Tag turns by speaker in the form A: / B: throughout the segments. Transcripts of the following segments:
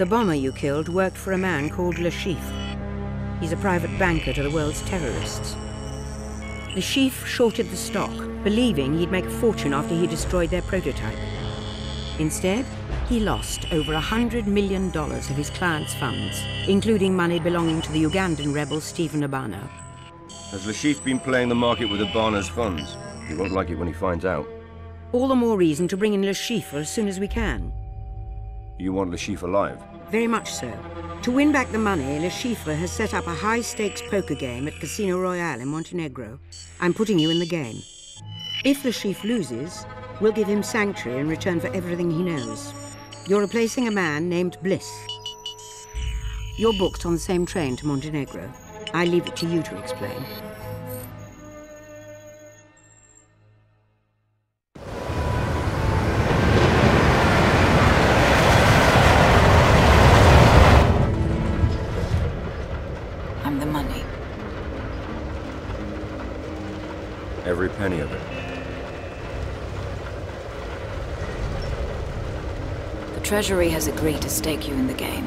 A: The bomber you killed worked for a man called Le Chiffre. He's a private banker to the world's terrorists. Chiffre shorted the stock, believing he'd make a fortune after he destroyed their prototype. Instead, he lost over a hundred million dollars of his client's funds, including money belonging to the Ugandan rebel Stephen Obanno.
B: Has Chiffre been playing the market with Obanno's funds? He won't like it when he finds out.
A: All the more reason to bring in Le Chiffre as soon as we can.
B: You want Le Chiffre alive?
A: Very much so. To win back the money, Le Chiffre has set up a high-stakes poker game at Casino Royale in Montenegro. I'm putting you in the game. If Le Chiffre loses, we'll give him sanctuary in return for everything he knows. You're replacing a man named Bliss. You're booked on the same train to Montenegro. I leave it to you to explain.
B: Every penny of it.
C: The Treasury has agreed to stake you in the game.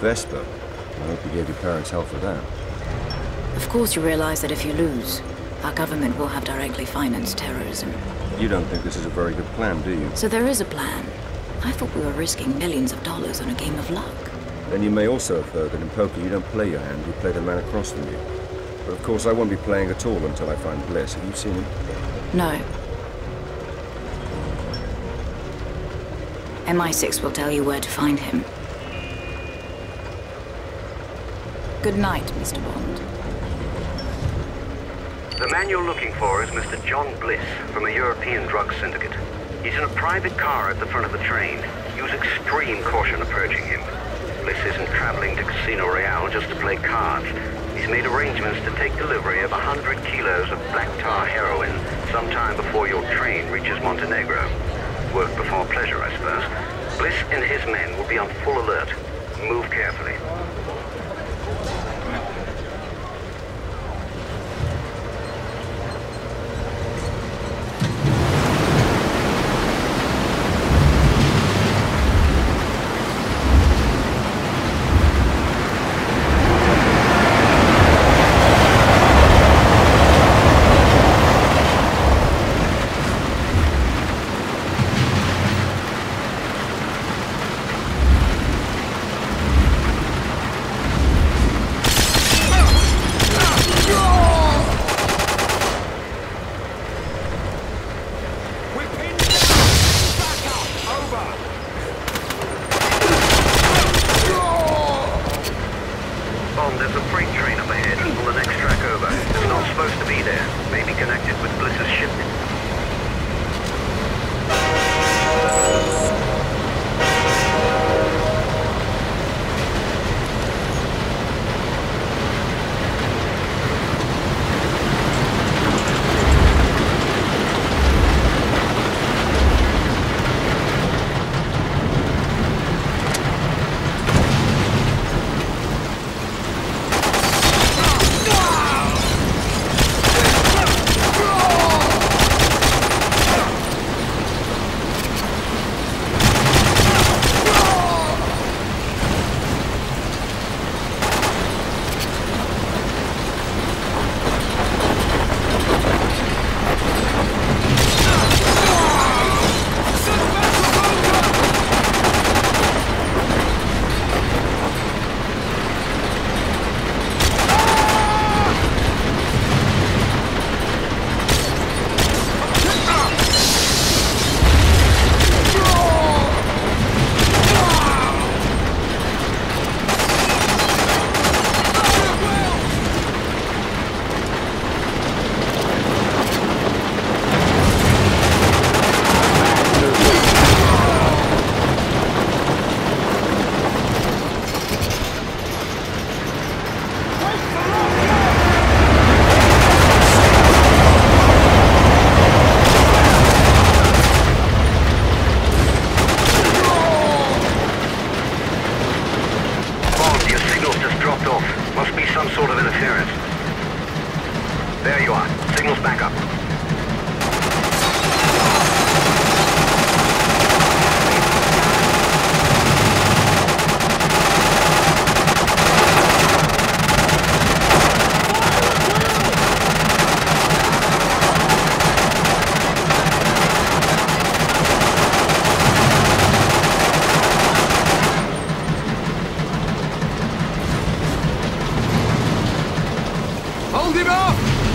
B: Vesper. I hope you gave your parents hell for that.
C: Of course you realize that if you lose, our government will have directly financed terrorism.
B: You don't think this is a very good plan, do you?
C: So there is a plan. I thought we were risking millions of dollars on a game of luck.
B: Then you may also have heard that in poker you don't play your hand, you play the man across from you. But of course I won't be playing at all until I find Bliss. Have you seen him?
C: No. MI6 will tell you where to find him. Good night, Mr. Bond.
D: The man you're looking for is Mr. John Bliss from a European drug syndicate. He's in a private car at the front of the train. Use extreme caution approaching him. Bliss isn't traveling to Casino Royale just to play cards. He's made arrangements to take delivery of 100 kilos of black tar heroin sometime before your train reaches Montenegro. Work before pleasure, I suppose. Bliss and his men will be on full alert. Move carefully.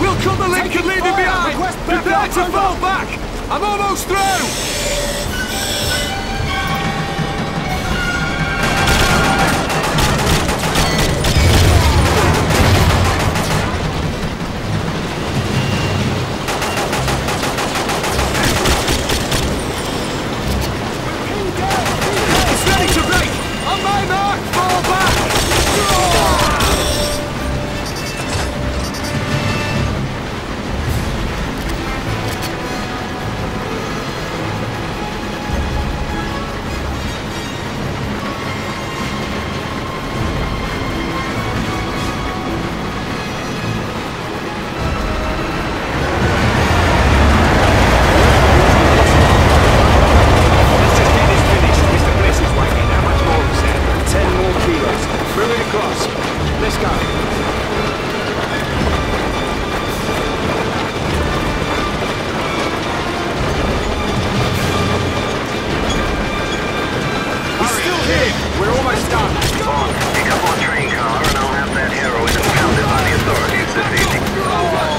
D: We'll cut the Lincoln leaving behind! Prepare to
E: fall back! I'm almost through! He's. We're almost done.
D: Bond, pick up my train car and I'll have that heroin impounded by the authorities this evening.
E: Oh,